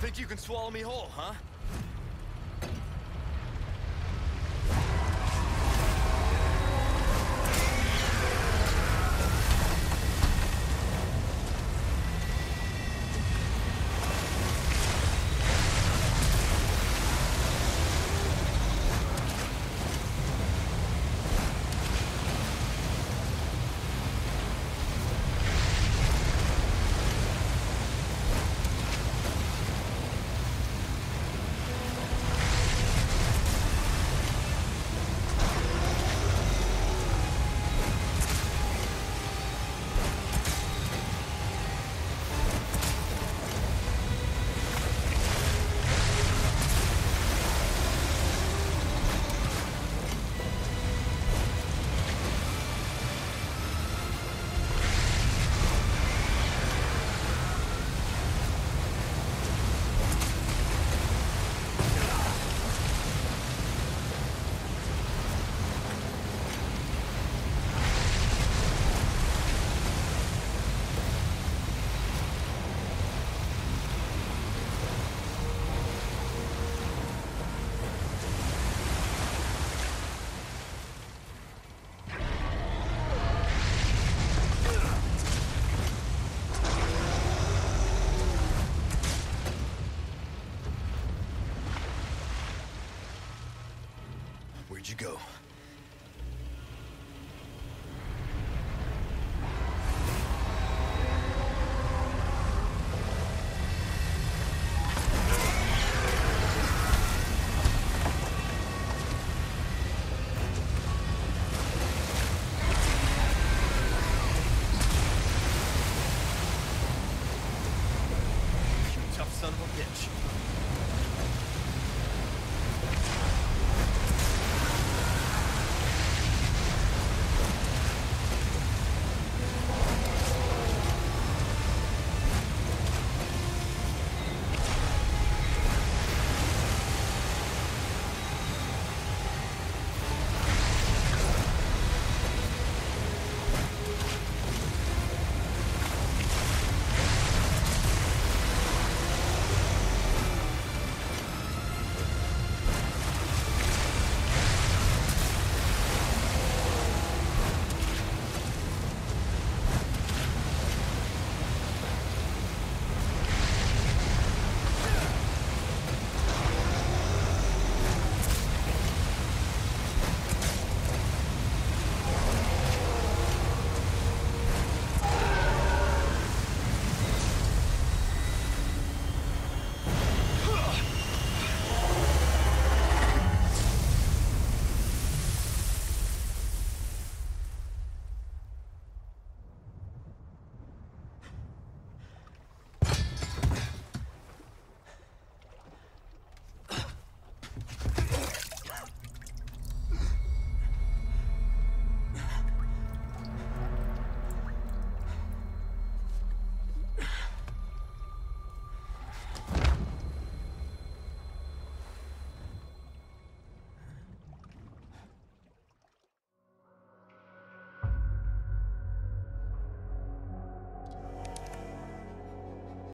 Think you can swallow me whole, huh? Where'd you go? Tough son of a bitch.